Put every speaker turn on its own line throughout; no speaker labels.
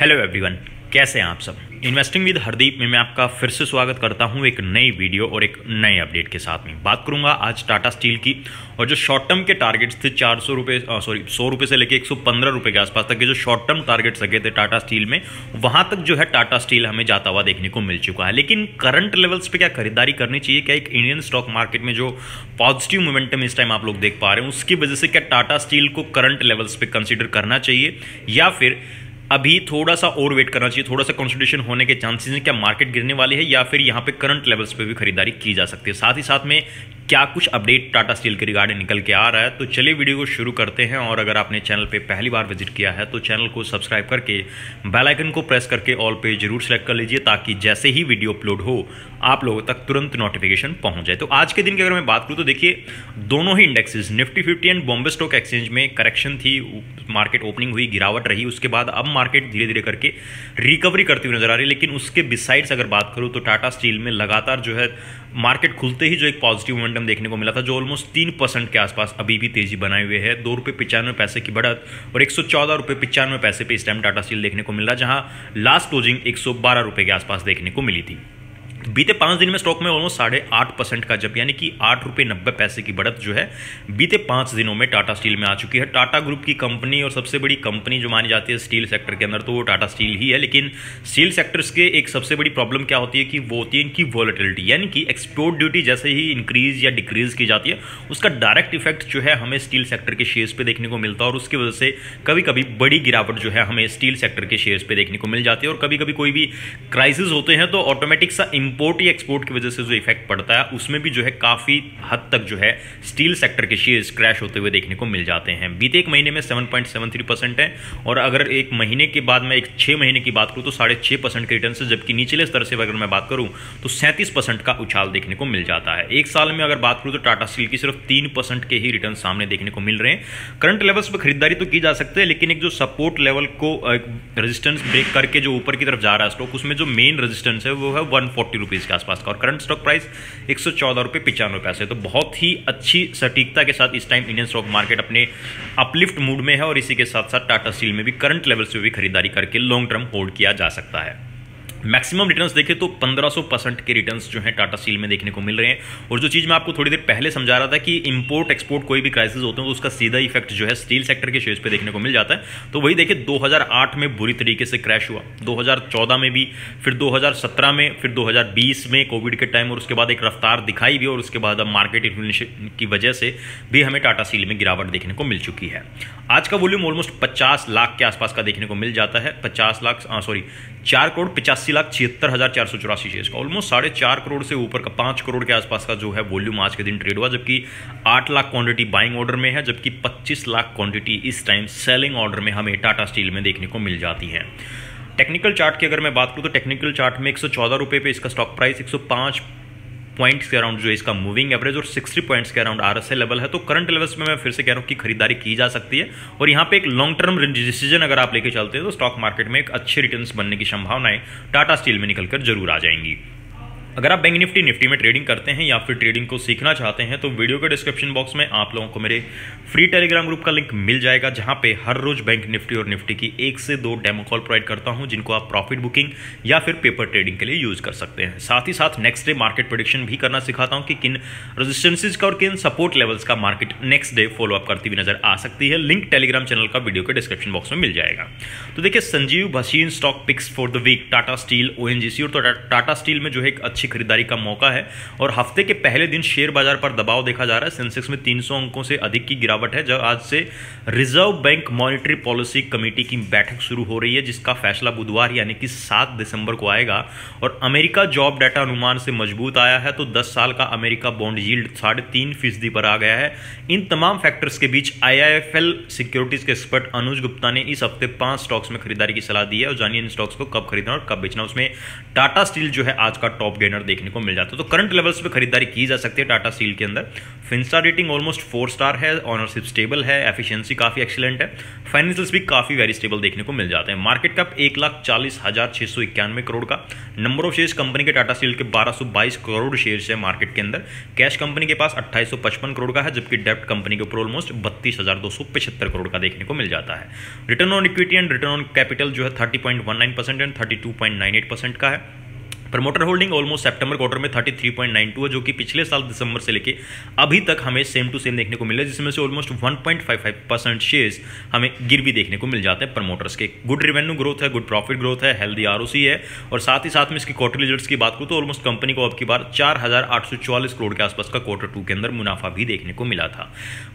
Hello everyone कैसे हैं आप सब? इन्वेस्टिंग विद हरदीप में मैं आपका फिर से स्वागत करता हूँ एक नई वीडियो और एक नए अपडेट के साथ में। बात करूँगा आज टाटा स्टील की और जो शॉर्ट टर्म के टारगेट्स थे चार सौ रुपये सॉरी सौ रुपये से लेके एक सौ पंद्रह रुपये के आसपास तक के जो शॉर्ट टर्म टारगेट्स लगे थे टाटा स्टील में, वहाँ तक जो है टाटा स्टील हमें जाता हुआ देखने को मिल चुका है। लेकिन करंट लेवल्स पे क्या खरीदारी करनी चाहिए? क्या एक इंडियन स्टॉक मार्केट में जो पॉजिटिव मोमेंटम इस टाइम आप लोग देख पा रहे हैं, उसकी वजह से क्या टाटा स्टील को करंट लेवल्स पे कंसिडर करना चाहिए? या फिर अभी थोड़ा सा और वेट करना चाहिए। थोड़ा सा कॉन्स्टिट्यूशन होने के चांसेस हैं क्या मार्केट गिरने वाली है या फिर यहाँ पे करंट लेवल्स पे भी खरीदारी की जा सकती है। साथ ही साथ में क्या कुछ अपडेट टाटा स्टील के रिगार्डिंग निकल के आ रहा है? तो चलिए वीडियो को शुरू करते हैं और अगर आपने चैनल पे पहली बार विज़िट किया है तो चैनल को सब्सक्राइब करके बेल आइकन को प्रेस करके ऑल पे ज़रूर सेलेक्ट कर लीजिए ताकि जैसे ही वीडियो अपलोड हो, आप लोगों तक तुरंत नोटिफिकेशन पहुँच जाए। तो आज के दिन की अगर मैं बात करूँ तो देखिए, दोनों ही indexes Nifty fifty and Bombay stock exchange में करेक्शन थी मार्केट ओपनिंग हुई, गिरावट रही, उसके बाद अब मार्केट धीरे धीरे करके रिकवरी करती हुई नज़र आ रही है। लेकिन उसके बिसाइड्स अगर बात करूँ तो टाटा स्टील में लगातार जो है मार्केट खुलते ही जो एक पॉजिटिव मोमेंटम देखने को मिला था, जो ऑलमोस्ट तीन परसेंट के आसपास अभी भी तेज़ी बनाए हुए है। दो रुपये पिचानवे पैसे की बढ़त और एक सौ चौदह रुपये पिचानवे पैसे पे इस टाइम टाटा स्टील देखने को मिला जहाँ लास्ट क्लोजिंग एक सौ बारह रुपये के आसपास देखने को मिली थी। बीते पाँच दिन में स्टॉक में ऑलमोस्ट साढ़े आठ परसेंट का जब, यानी कि आठ रुपये नब्बे पैसे की बढ़त जो है, बीते पाँच दिनों में टाटा स्टील में आ चुकी है। टाटा ग्रुप की कंपनी और सबसे बड़ी कंपनी जो मानी जाती है स्टील सेक्टर के अंदर तो वो टाटा स्टील ही है। लेकिन स्टील सेक्टर्स के एक सबसे बड़ी प्रॉब्लम क्या होती है कि वो होती है इनकी वॉलिटिलिटी यानी कि एक्सपोर्ट ड्यूटी जैसे ही इंक्रीज या डिक्रीज की जाती है, उसका डायरेक्ट इफ़ेक्ट जो है हमें स्टील सेक्टर के शेयर्स पे देखने को मिलता है और उसकी वजह से कभी कभी बड़ी गिरावट जो है हमें स्टील सेक्टर के शेयर्स पे देखने को मिल जाती है। और कभी कभी कोई भी क्राइसिस होते हैं तो ऑटोमेटिक सा इंपोर्ट या एक्सपोर्ट की वजह से जो इफ़ेक्ट पड़ता है, उसमें भी जो है काफ़ी हद तक जो है स्टील सेक्टर के शेयर्स क्रैश होते हुए देखने को मिल जाते हैं। बीते एक महीने में 7.73 परसेंट है और अगर एक महीने के बाद मैं एक छः महीने की बात करूँ तो साढ़े छः परसेंट के रिटर्न से, जबकि निचले स्तर से अगर मैं बात करूँ तो सैंतीस परसेंट का उछाल देखने को मिल जाता है। एक साल में अगर बात करूँ तो टाटा स्टील की सिर्फ़ तीन परसेंट के ही रिटर्न सामने देखने को मिल रहे हैं। करंट लेवल्स पर खरीदारी तो की जा सकती है, लेकिन एक जो सपोर्ट लेवल को रेजिस्टेंस ब्रेक करके जो ऊपर की तरफ़ जा रहा है स्टॉक उसमें जो मेन रेजिस्टेंस है वो है वन फोर्टी रुपीज़ के आसपास का। और करंट स्टॉक प्राइस एक सौ चौदह रुपये पिचानवे पैसे। तो बहुत ही अच्छी सटीकता के साथ इस टाइम इंडियन स्टॉक मार्केट अपने अपलिफ्ट मूड में है और इसी के साथ साथ टाटा स्टील में भी करंट लेवल से भी खरीदारी करके लॉन्ग टर्म होल्ड किया जा सकता है। मैक्सिमम रिटर्न्स देखें तो 1500 परसेंट के रिटर्न्स जो हैं टाटा स्टील में देखने को मिल रहे हैं। और जो चीज़ मैं आपको थोड़ी देर पहले समझा रहा था कि इंपोर्ट एक्सपोर्ट कोई भी क्राइसिस होते हैं तो उसका सीधा इफ़ेक्ट जो है स्टील सेक्टर के शेयर्स पे देखने को मिल जाता है। तो वही देखिए 2008 में बुरी तरीके से क्रैश हुआ। 2014 में भी, फिर 2017 में, फिर 2020 में कोविड के टाइम और उसके बाद एक रफ्तार दिखाई भी और उसके बाद अब मार्केट इन्फ्लेशन की वजह से भी हमें टाटा स्टील में गिरावट देखने को मिल चुकी है। आज का वॉल्यूम ऑलमोस्ट पचास लाख के आसपास का देखने को मिल जाता है। पचास लाख सॉरी चार करोड़ पचासी लाख छिहत्तर हज़ार चार सौ चौरासी शेयर का। ऑलमोस्ट साढ़े चार करोड़ से ऊपर का, पाँच करोड़ के आसपास का जो है वॉल्यूम आज के दिन ट्रेड हुआ, जबकि आठ लाख क्वांटिटी बाइंग ऑर्डर में है, जबकि पच्चीस लाख क्वांटिटी इस टाइम सेलिंग ऑर्डर में हमें टाटा स्टील में देखने को मिल जाती है। टेक्निकल चार्ट की अगर मैं बात करूँ तो टेक्निकल चार्ट में एक सौ पे इसका स्टॉक प्राइस एक सौ पॉइंट्स के अराउंड जो इसका मूविंग एवरेज और 60 पॉइंट्स के अराउंड आर लेवल है तो करंट लेवल्स में मैं फिर से कह रहा हूँ कि खरीदारी की जा सकती है। और यहाँ पे एक लॉन्ग टर्म डिसीज़न अगर आप लेके चलते हैं तो स्टॉक मार्केट में एक अच्छे रिटर्न्स बनने की संभावनाएँ टाटा स्टील में निकलकर ज़रूर आ जाएँगी। अगर आप बैंक निफ्टी निफ्टी में ट्रेडिंग करते हैं या फिर ट्रेडिंग को सीखना चाहते हैं तो वीडियो के डिस्क्रिप्शन बॉक्स में आप लोगों को मेरे फ्री टेलीग्राम ग्रुप का लिंक मिल जाएगा, जहाँ पे हर रोज बैंक निफ्टी और निफ्टी की एक से दो डेमो कॉल प्रोवाइड करता हूँ, जिनको आप प्रॉफिट बुकिंग या फिर पेपर ट्रेडिंग के लिए यूज़ कर सकते हैं। साथ ही साथ नेक्स्ट डे मार्केट प्रोडिक्शन भी करना सिखाता हूँ कि किन रजिस्टेंसेज का और किन सपोर्ट लेवल्स का market next day follow up करती हुई नज़र आ सकती है। लिंक टेलीग्राम चैनल का वीडियो के डिस्क्रिप्शन बॉक्स में मिल जाएगा। तो देखिए, Sanjiv Bhasin stock picks for the week Tata steel ओ और तो टाटा स्टील में जो है एक अच्छी खरीदारी का मौका है और हफ़्ते के पहले दिन शेयर बाज़ार पर दबाव देखा जा रहा है। सेंसेक्स में 300 अंकों से अधिक की गिरावट है, जब आज से Reserve Bank monetary policy committee की बैठक शुरू हो रही है, जिसका फैसला बुधवार यानी कि 7 दिसंबर को आएगा। और अमेरिका जॉब डाटा अनुमान से मज़बूत आया है तो 10 साल का अमेरिका बॉन्ड यील्ड साढ़े तीन फ़ीसदी पर आ गया है। इन तमाम फैक्टर्स के बीच आईआईएफएल सिक्योरिटीज के एक्सपर्ट अनुज गुप्ता ने इस हफ़्ते पाँच स्टॉक्स में खरीदारी की सलाह दी है। और जानिए इन स्टॉक्स को कब खरीदना और कब बेचना उसमें टाटा स्टील जो है आज का टॉप गेनर गेनर देखने को मिल जाता है। तो करंट लेवल्स पे खरीदारी की जा सकती है टाटा स्टील के अंदर। Finstar rating almost four star है ऑनरशिप स्टेबल है एफिशिएंसी काफ़ी एक्सीलेंट है। फाइनेंशियल्स भी काफ़ी वेरी स्टेबल देखने को मिल जाते हैं। मार्केट कैप एक लाख चालीस हज़ार छह सौ इक्यानवे करोड़ का। नंबर ऑफ़ शेयर्स कंपनी के टाटा स्टील के बारह सौ बाईस करोड़ शेयर्स है मार्केट के अंदर। कैश कंपनी के पास अट्ठाईस सौ पचपन करोड़ का है, जबकि डेप्ट कंपनी के ऊपर ऑलमोस्ट बत्तीस हज़ार दो सौ पचहत्तर करोड़ का देखने को मिल जाता है। Return on equity and return on capital जो है thirty point one nine percent and thirty two point nine eight percent का है। प्रमोटर होल्डिंग ऑलमोस्ट सितंबर क्वार्टर में 33.92 है, जो कि पिछले साल दिसंबर से लेके अभी तक हमें सेम टू सेम देखने को मिला जिसमें से ऑलमोस्ट 1.55 परसेंट शेयर्स हमें गिर भी देखने को मिल जाते हैं प्रमोटर्स के। गुड रेवेन्यू ग्रोथ है गुड प्रॉफिट ग्रोथ है हेल्दी आर है, और साथ ही साथ में इसकी क्वार्टर रिज़ल्ट की बात करूँ तो ऑलमोस्ट कंपनी को अब की बार चार करोड़ के आसपास का क्वार्टर टू के अंदर मुनाफा भी देखने को मिला था।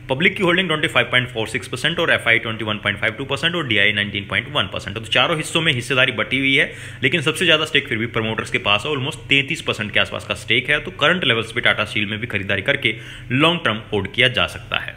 पब्लिक की होल्डिंग 25.46 परसेंट और एफ़ आई परसेंट और डी आई परसेंट तो चारों हिस्सों में हिस्सेदारी बटी हुई है, लेकिन सबसे ज़्यादा स्टेक फिर भी प्रमोटर्स के पास ऑलमोस्ट तैंतीस परसेंट के आसपास का स्टेक है तो करंट लेवल्स पे टाटा स्टील में भी खरीदारी करके लॉन्ग टर्म होल्ड किया जा सकता है।